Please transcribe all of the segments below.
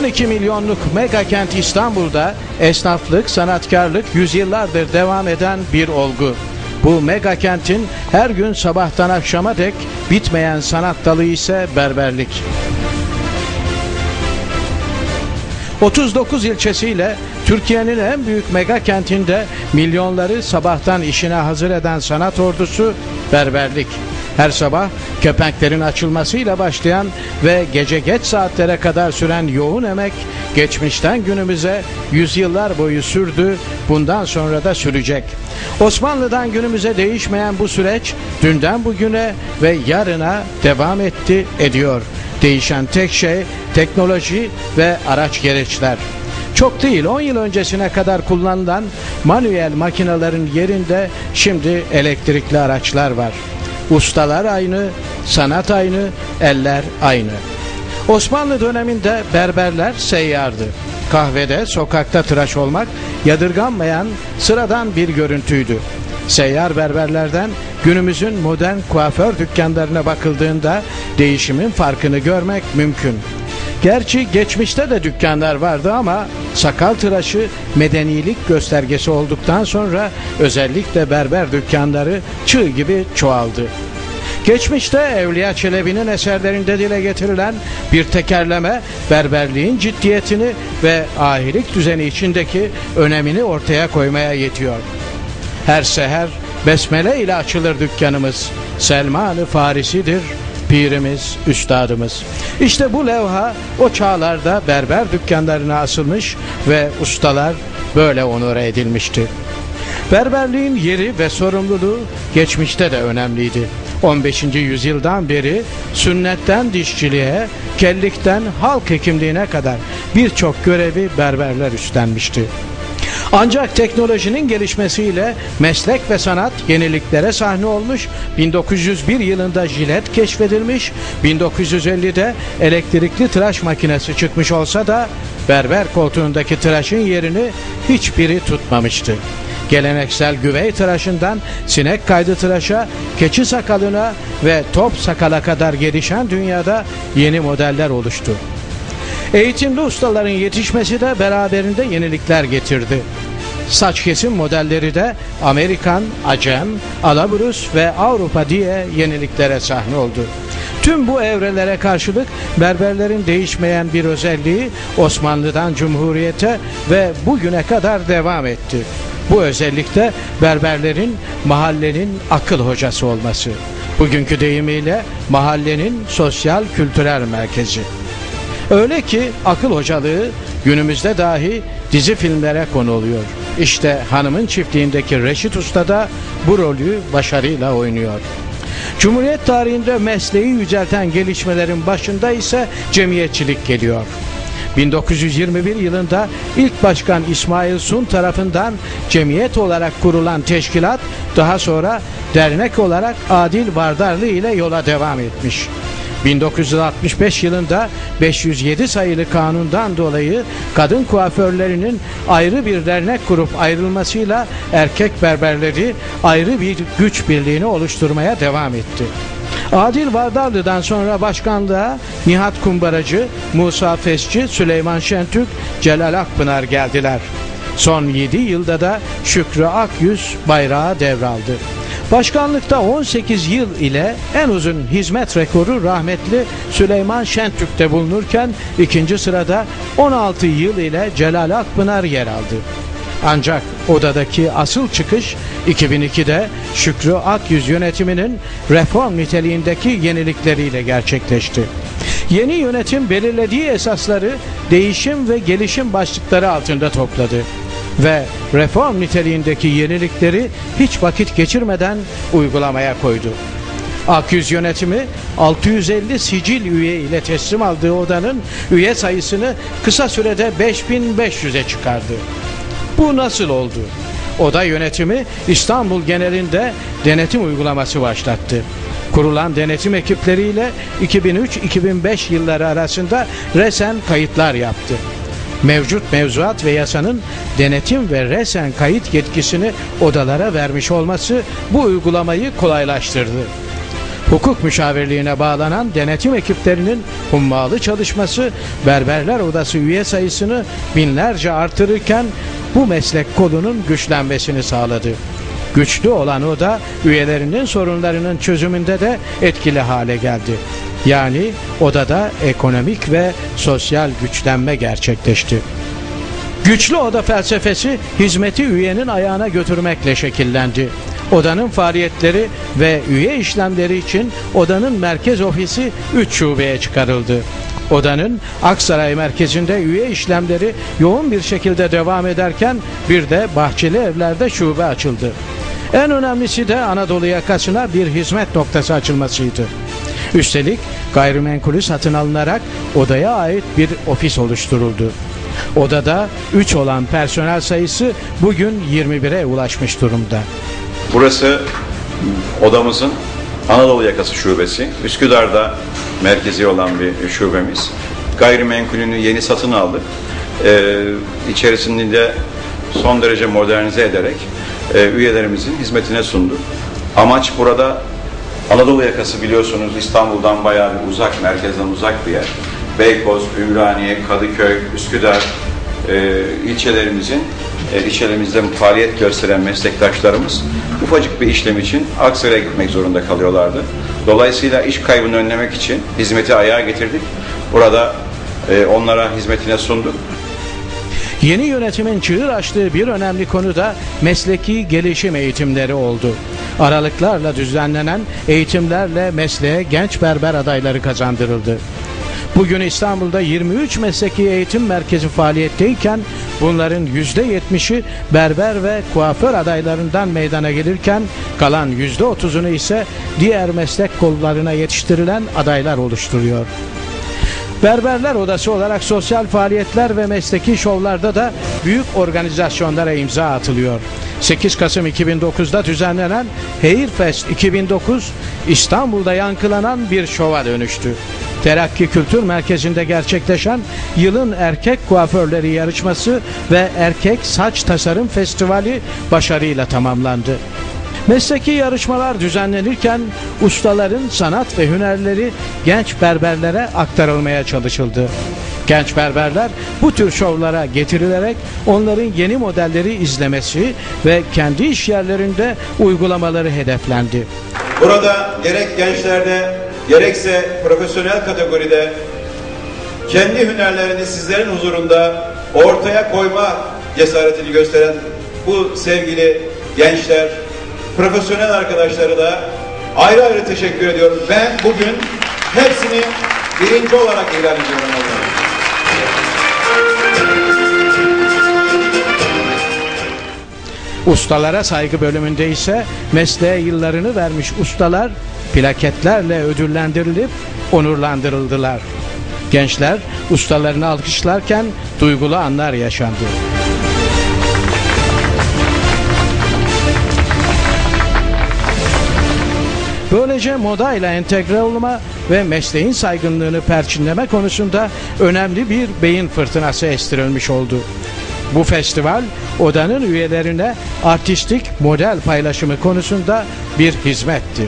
12 milyonluk mega kent İstanbul'da esnaflık, sanatkarlık yüzyıllardır devam eden bir olgu. Bu mega kentin her gün sabahtan akşama dek bitmeyen sanat dalı ise berberlik. 39 ilçesiyle Türkiye'nin en büyük mega kentinde milyonları sabahtan işine hazır eden sanat ordusu berberlik. Her sabah kepenklerin açılmasıyla başlayan ve gece geç saatlere kadar süren yoğun emek geçmişten günümüze yüzyıllar boyu sürdü, bundan sonra da sürecek. Osmanlı'dan günümüze değişmeyen bu süreç dünden bugüne ve yarına devam etti, ediyor. Değişen tek şey teknoloji ve araç gereçler. Çok değil 10 yıl öncesine kadar kullanılan manuel makinelerin yerinde şimdi elektrikli araçlar var. Ustalar aynı, sanat aynı, eller aynı. Osmanlı döneminde berberler seyyardı. Kahvede, sokakta tıraş olmak yadırganmayan sıradan bir görüntüydü. Seyyar berberlerden günümüzün modern kuaför dükkanlarına bakıldığında değişimin farkını görmek mümkün. Gerçi geçmişte de dükkanlar vardı ama sakal tıraşı medenilik göstergesi olduktan sonra özellikle berber dükkanları çığ gibi çoğaldı. Geçmişte Evliya Çelebi'nin eserlerinde dile getirilen bir tekerleme berberliğin ciddiyetini ve ahilik düzeni içindeki önemini ortaya koymaya yetiyor. Her seher besmele ile açılır dükkanımız. Selman-ı Farisi'dir pirimiz, üstadımız. İşte bu levha o çağlarda berber dükkanlarına asılmış ve ustalar böyle onore edilmişti. Berberliğin yeri ve sorumluluğu geçmişte de önemliydi. 15. yüzyıldan beri sünnetten dişçiliğe, kellikten halk hekimliğine kadar birçok görevi berberler üstlenmişti. Ancak teknolojinin gelişmesiyle meslek ve sanat yeniliklere sahne olmuş. 1901 yılında jilet keşfedilmiş. 1950'de elektrikli tıraş makinesi çıkmış olsa da berber koltuğundaki tıraşın yerini hiçbiri tutmamıştı. Geleneksel güvey tıraşından sinek kaydı tıraşa, keçi sakalına ve top sakala kadar gelişen dünyada yeni modeller oluştu. Eğitimli ustaların yetişmesi de beraberinde yenilikler getirdi. Saç kesim modelleri de Amerikan, Acem, Alabrus ve Avrupa diye yeniliklere sahne oldu. Tüm bu evrelere karşılık berberlerin değişmeyen bir özelliği Osmanlı'dan Cumhuriyete ve bugüne kadar devam etti. Bu özellikte berberlerin mahallenin akıl hocası olması. Bugünkü deyimiyle mahallenin sosyal kültürel merkezi. Öyle ki akıl hocalığı günümüzde dahi dizi filmlere konu oluyor. İşte hanımın çiftliğindeki Reşit Usta da bu rolü başarıyla oynuyor. Cumhuriyet tarihinde mesleği yücelten gelişmelerin başında ise cemiyetçilik geliyor. 1921 yılında ilk başkan İsmail Sun tarafından cemiyet olarak kurulan teşkilat daha sonra dernek olarak Adil Vardarlı ile yola devam etmiş. 1965 yılında 507 sayılı kanundan dolayı kadın kuaförlerinin ayrı bir dernek kurup ayrılmasıyla erkek berberleri ayrı bir güç birliğini oluşturmaya devam etti. Adil Vardarlı'dan sonra başkanlığa Nihat Kumbaracı, Musa Fesçi, Süleyman Şentürk, Celal Akpınar geldiler. Son 7 yılda da Şükrü Akyüz bayrağı devraldı. Başkanlıkta 18 yıl ile en uzun hizmet rekoru rahmetli Süleyman Şentürk'te bulunurken ikinci sırada 16 yıl ile Celal Akpınar yer aldı. Ancak odadaki asıl çıkış 2002'de Şükrü Akyüz yönetiminin reform niteliğindeki yenilikleriyle gerçekleşti. Yeni yönetim belirlediği esasları değişim ve gelişim başlıkları altında topladı ve reform niteliğindeki yenilikleri hiç vakit geçirmeden uygulamaya koydu. Akyüz yönetimi 650 sicil üye ile teslim aldığı odanın üye sayısını kısa sürede 5500'e çıkardı. Bu nasıl oldu? Oda yönetimi İstanbul genelinde denetim uygulaması başlattı. Kurulan denetim ekipleriyle 2003-2005 yılları arasında resen kayıtlar yaptı. Mevcut mevzuat ve yasanın denetim ve resen kayıt yetkisini odalara vermiş olması bu uygulamayı kolaylaştırdı. Hukuk müşavirliğine bağlanan denetim ekiplerinin hummalı çalışması Berberler Odası üye sayısını binlerce artırırken bu meslek kolunun güçlenmesini sağladı. Güçlü olan oda üyelerinin sorunlarının çözümünde de etkili hale geldi. Yani odada ekonomik ve sosyal güçlenme gerçekleşti. Güçlü oda felsefesi hizmeti üyenin ayağına götürmekle şekillendi. Odanın faaliyetleri ve üye işlemleri için odanın merkez ofisi 3 şubeye çıkarıldı. Odanın Aksaray merkezinde üye işlemleri yoğun bir şekilde devam ederken bir de Bahçeli Evler'de şube açıldı. En önemlisi de Anadolu yakasına bir hizmet noktası açılmasıydı. Üstelik gayrimenkulü satın alınarak odaya ait bir ofis oluşturuldu. Odada 3 olan personel sayısı bugün 21'e ulaşmış durumda. Burası odamızın Anadolu yakası şubesi. Üsküdar'da merkezi olan bir şubemiz. Gayrimenkulünü yeni satın aldık. Ee, içerisinde de son derece modernize ederek e, üyelerimizin hizmetine sunduk. Amaç burada Anadolu yakası biliyorsunuz İstanbul'dan bayağı bir uzak, merkezden uzak bir yer. Beykoz, Ümraniye, Kadıköy, Üsküdar e, ilçelerimizin e, ilçelerimizde faaliyet gösteren meslektaşlarımız ufacık bir işlem için Aksaray'a gitmek zorunda kalıyorlardı. Dolayısıyla iş kaybını önlemek için hizmeti ayağa getirdik. Burada e, onlara hizmetine sunduk. Yeni yönetimin çığır açtığı bir önemli konu da mesleki gelişim eğitimleri oldu. Aralıklarla düzenlenen eğitimlerle mesleğe genç berber adayları kazandırıldı. Bugün İstanbul'da 23 mesleki eğitim merkezi faaliyetteyken bunların %70'i berber ve kuaför adaylarından meydana gelirken kalan %30'unu ise diğer meslek kollarına yetiştirilen adaylar oluşturuyor. Berberler Odası olarak sosyal faaliyetler ve mesleki şovlarda da büyük organizasyonlara imza atılıyor. 8 Kasım 2009'da düzenlenen Hairfest 2009 İstanbul'da yankılanan bir şova dönüştü. Terakki Kültür Merkezi'nde gerçekleşen yılın erkek kuaförleri yarışması ve erkek saç tasarım festivali başarıyla tamamlandı. Mesleki yarışmalar düzenlenirken ustaların sanat ve hünerleri genç berberlere aktarılmaya çalışıldı. Genç berberler bu tür şovlara getirilerek onların yeni modelleri izlemesi ve kendi iş yerlerinde uygulamaları hedeflendi. Burada gerek gençlerde gerekse profesyonel kategoride kendi hünerlerini sizlerin huzurunda ortaya koyma cesaretini gösteren bu sevgili gençler, profesyonel arkadaşları da ayrı ayrı teşekkür ediyorum. Ben bugün hepsini birinci olarak ilan ediyorum. Ustalara saygı bölümünde ise mesleğe yıllarını vermiş ustalar plaketlerle ödüllendirilip onurlandırıldılar. Gençler ustalarını alkışlarken duygulu anlar yaşandı. Böylece modayla entegre olma ve mesleğin saygınlığını perçinleme konusunda önemli bir beyin fırtınası estirilmiş oldu. Bu festival odanın üyelerine artistik model paylaşımı konusunda bir hizmetti.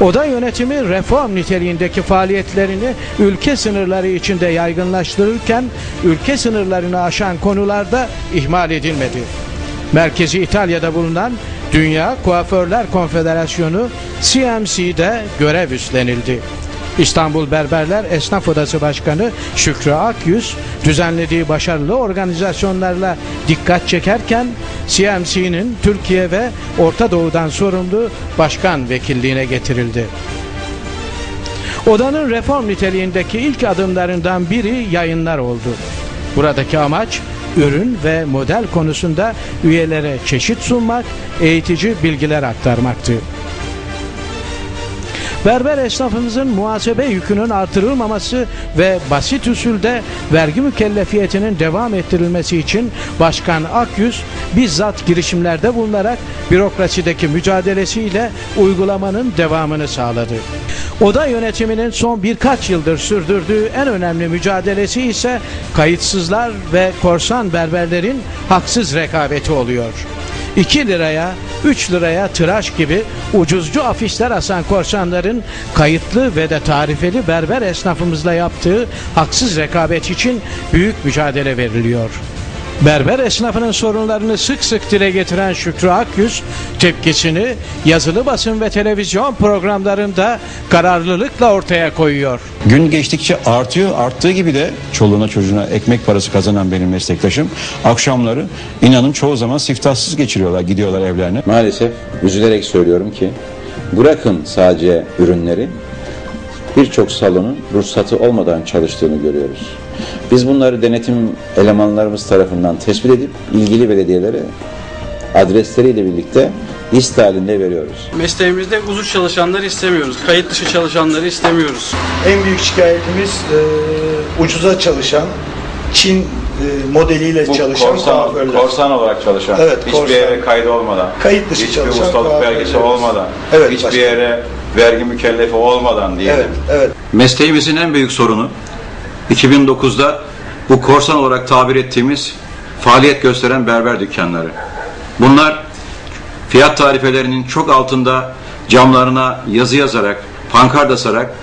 Oda yönetimi reform niteliğindeki faaliyetlerini ülke sınırları içinde yaygınlaştırırken ülke sınırlarını aşan konularda ihmal edilmedi. Merkezi İtalya'da bulunan Dünya Kuaförler Konfederasyonu CMC'de görev üstlenildi. İstanbul Berberler Esnaf Odası Başkanı Şükrü Akyüz düzenlediği başarılı organizasyonlarla dikkat çekerken CMC'nin Türkiye ve Orta Doğu'dan sorumlu başkan vekilliğine getirildi. Odanın reform niteliğindeki ilk adımlarından biri yayınlar oldu. Buradaki amaç ürün ve model konusunda üyelere çeşit sunmak, eğitici bilgiler aktarmaktı. Berber esnafımızın muhasebe yükünün artırılmaması ve basit usulde vergi mükellefiyetinin devam ettirilmesi için Başkan Akyüz bizzat girişimlerde bulunarak bürokrasideki mücadelesiyle uygulamanın devamını sağladı. Oda yönetiminin son birkaç yıldır sürdürdüğü en önemli mücadelesi ise kayıtsızlar ve korsan berberlerin haksız rekabeti oluyor. 2 liraya 3 liraya tıraş gibi ucuzcu afişler asan korsanların kayıtlı ve de tarifeli berber esnafımızla yaptığı haksız rekabet için büyük mücadele veriliyor. Berber esnafının sorunlarını sık sık dile getiren Şükrü Akyüz tepkisini yazılı basın ve televizyon programlarında kararlılıkla ortaya koyuyor. Gün geçtikçe artıyor. Arttığı gibi de çoluğuna çocuğuna ekmek parası kazanan benim meslektaşım akşamları inanın çoğu zaman siftahsız geçiriyorlar. Gidiyorlar evlerine. Maalesef üzülerek söylüyorum ki bırakın sadece ürünleri birçok salonun ruhsatı olmadan çalıştığını görüyoruz. Biz bunları denetim elemanlarımız tarafından tespit edip ilgili belediyelere adresleriyle birlikte liste halinde veriyoruz. Mesleğimizde uzun çalışanları istemiyoruz. Kayıt dışı çalışanları istemiyoruz. En büyük şikayetimiz e, ucuza çalışan, Çin e, modeliyle Bu çalışan korsan, kuaförler. korsan olarak çalışan, Evet, hiçbir korsan. yere kaydı olmadan, Kayıt dışı hiçbir çalışan ustalık belgesi olmadan, Evet, hiçbir başkanım. yere vergi mükellefi olmadan diyelim. Evet, evet. Mesleğimizin en büyük sorunu 2009'da bu korsan olarak tabir ettiğimiz faaliyet gösteren berber dükkanları. Bunlar fiyat tarifelerinin çok altında camlarına yazı yazarak, pankart asarak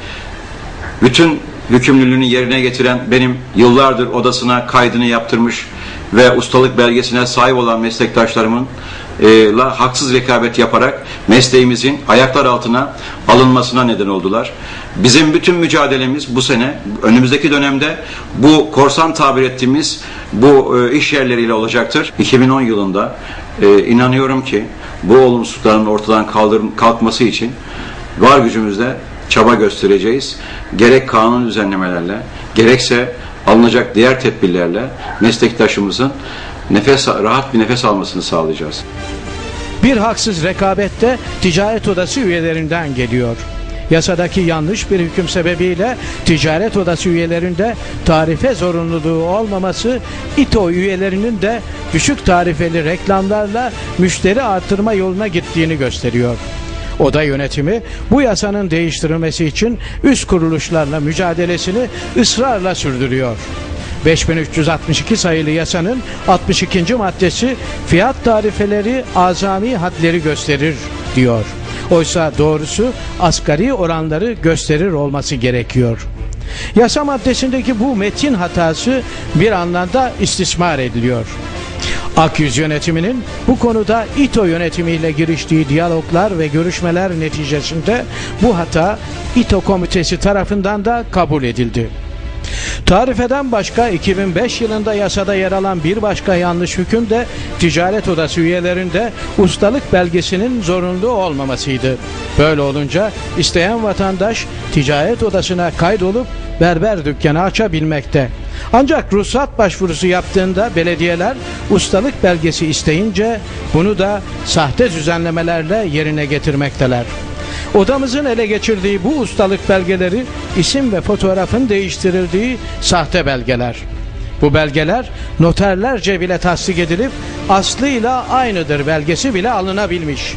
bütün yükümlülüğünü yerine getiren benim yıllardır odasına kaydını yaptırmış ve ustalık belgesine sahip olan meslektaşlarımın e, la haksız rekabet yaparak mesleğimizin ayaklar altına alınmasına neden oldular. Bizim bütün mücadelemiz bu sene, önümüzdeki dönemde bu korsan tabir ettiğimiz bu e, iş yerleriyle olacaktır. 2010 yılında e, inanıyorum ki bu olumsuzlukların ortadan kaldır, kalkması için var gücümüzle çaba göstereceğiz. Gerek kanun düzenlemelerle, gerekse alınacak diğer tedbirlerle meslektaşımızın nefes rahat bir nefes almasını sağlayacağız. Bir haksız rekabette ticaret odası üyelerinden geliyor. Yasadaki yanlış bir hüküm sebebiyle ticaret odası üyelerinde tarife zorunluluğu olmaması İTO üyelerinin de düşük tarifeli reklamlarla müşteri artırma yoluna gittiğini gösteriyor. Oda yönetimi bu yasanın değiştirilmesi için üst kuruluşlarla mücadelesini ısrarla sürdürüyor. 5362 sayılı yasanın 62. maddesi fiyat tarifeleri azami hadleri gösterir diyor. Oysa doğrusu asgari oranları gösterir olması gerekiyor. Yasa maddesindeki bu metin hatası bir anlamda istismar ediliyor. Akyüz yönetiminin bu konuda İTO yönetimiyle giriştiği diyaloglar ve görüşmeler neticesinde bu hata İTO komitesi tarafından da kabul edildi. Tarifeden başka 2005 yılında yasada yer alan bir başka yanlış hüküm de ticaret odası üyelerinde ustalık belgesinin zorunlu olmamasıydı. Böyle olunca isteyen vatandaş ticaret odasına kaydolup berber dükkanı açabilmekte. Ancak ruhsat başvurusu yaptığında belediyeler ustalık belgesi isteyince bunu da sahte düzenlemelerle yerine getirmekteler. Odamızın ele geçirdiği bu ustalık belgeleri isim ve fotoğrafın değiştirildiği sahte belgeler. Bu belgeler noterlerce bile tasdik edilip aslıyla aynıdır belgesi bile alınabilmiş.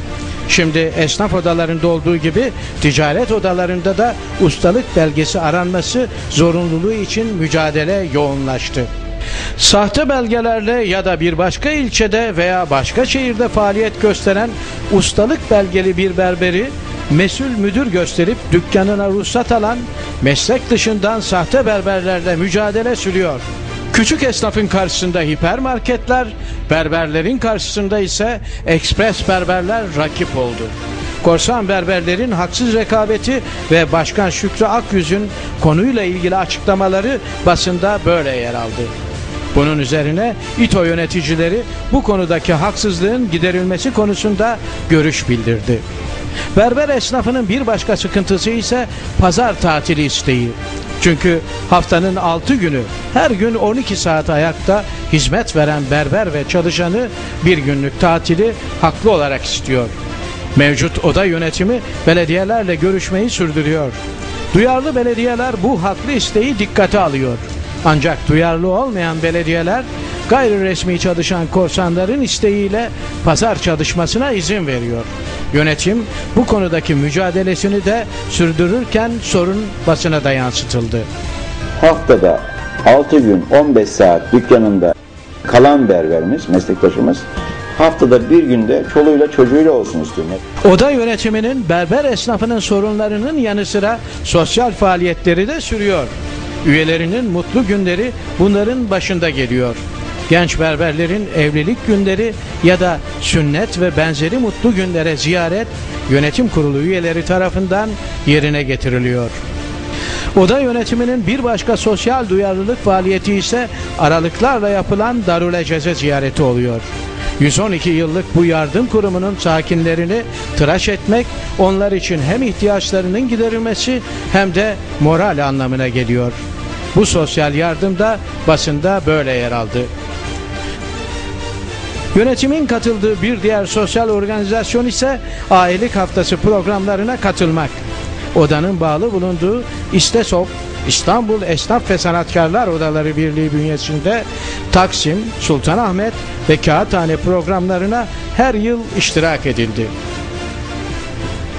Şimdi esnaf odalarında olduğu gibi ticaret odalarında da ustalık belgesi aranması zorunluluğu için mücadele yoğunlaştı. Sahte belgelerle ya da bir başka ilçede veya başka şehirde faaliyet gösteren ustalık belgeli bir berberi mesul müdür gösterip dükkanına ruhsat alan meslek dışından sahte berberlerle mücadele sürüyor. Küçük esnafın karşısında hipermarketler, berberlerin karşısında ise ekspres berberler rakip oldu. Korsan berberlerin haksız rekabeti ve Başkan Şükrü Akyüz'ün konuyla ilgili açıklamaları basında böyle yer aldı. Bunun üzerine İTO yöneticileri bu konudaki haksızlığın giderilmesi konusunda görüş bildirdi. Berber esnafının bir başka sıkıntısı ise pazar tatili isteği. Çünkü haftanın 6 günü her gün 12 saat ayakta hizmet veren berber ve çalışanı bir günlük tatili haklı olarak istiyor. Mevcut oda yönetimi belediyelerle görüşmeyi sürdürüyor. Duyarlı belediyeler bu haklı isteği dikkate alıyor. Ancak duyarlı olmayan belediyeler gayri resmi çalışan korsanların isteğiyle pazar çalışmasına izin veriyor. Yönetim bu konudaki mücadelesini de sürdürürken sorun basına da yansıtıldı. Haftada 6 gün 15 saat dükkanında kalan berberimiz, meslektaşımız haftada bir günde çoluğuyla çocuğuyla olsun istiyorum. Oda yönetiminin berber esnafının sorunlarının yanı sıra sosyal faaliyetleri de sürüyor. Üyelerinin mutlu günleri bunların başında geliyor. Genç berberlerin evlilik günleri ya da sünnet ve benzeri mutlu günlere ziyaret yönetim kurulu üyeleri tarafından yerine getiriliyor. Oda yönetiminin bir başka sosyal duyarlılık faaliyeti ise aralıklarla yapılan Darül Ceze ziyareti oluyor. 112 yıllık bu yardım kurumunun sakinlerini tıraş etmek onlar için hem ihtiyaçlarının giderilmesi hem de moral anlamına geliyor. Bu sosyal yardım da basında böyle yer aldı. Yönetimin katıldığı bir diğer sosyal organizasyon ise ailelik haftası programlarına katılmak. Odanın bağlı bulunduğu İstesop, İstanbul Esnaf ve Sanatkarlar Odaları Birliği bünyesinde Taksim, Sultanahmet ve Kağıthane programlarına her yıl iştirak edildi.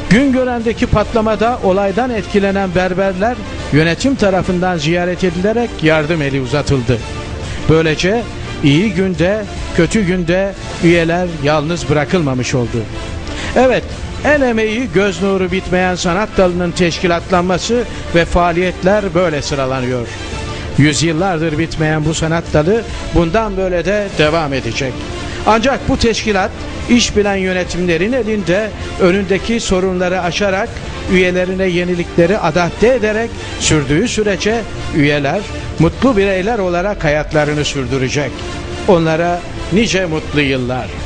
Güngören'deki patlamada olaydan etkilenen berberler yönetim tarafından ziyaret edilerek yardım eli uzatıldı. Böylece iyi günde, kötü günde üyeler yalnız bırakılmamış oldu. Evet, el emeği göz nuru bitmeyen sanat dalının teşkilatlanması ve faaliyetler böyle sıralanıyor. Yüzyıllardır bitmeyen bu sanat dalı bundan böyle de devam edecek. Ancak bu teşkilat iş bilen yönetimlerin elinde önündeki sorunları aşarak üyelerine yenilikleri adapte ederek sürdüğü sürece üyeler mutlu bireyler olarak hayatlarını sürdürecek. Onlara nice mutlu yıllar.